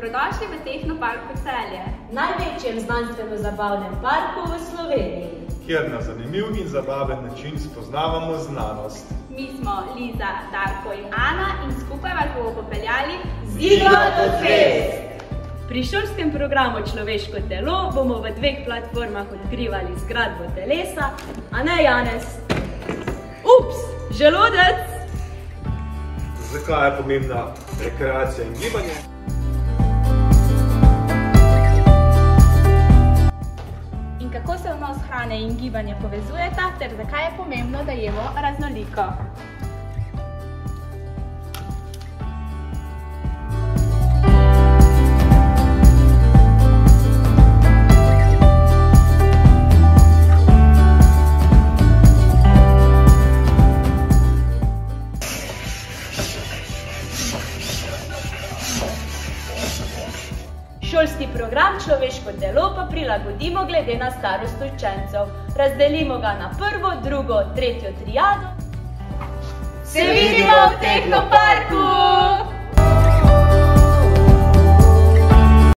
Dobrodošli v Tehnoparku Celje. Največjem znanstveno-zabavnem parku v Sloveniji. Kjer na zanimiv in zabaven način spoznavamo znanost. Mi smo Liza, Darko in Ana in skupaj vas bomo popeljali z igro do cest. Pri šolskem programu Človeško telo bomo v dveh platformah odkrivali zgradbo telesa, a ne Janez. Ups, želodec! Zakaj je pomembna rekreacija in gibanje? Hrane in gibanje povezujeta, ter zakaj je pomembno, da jemo raznoliko. Šolski program človeško telo pa prilagodimo glede na starost učencev. Razdelimo ga na prvo, drugo, tretjo triado. Se vidimo v Tehnoparku!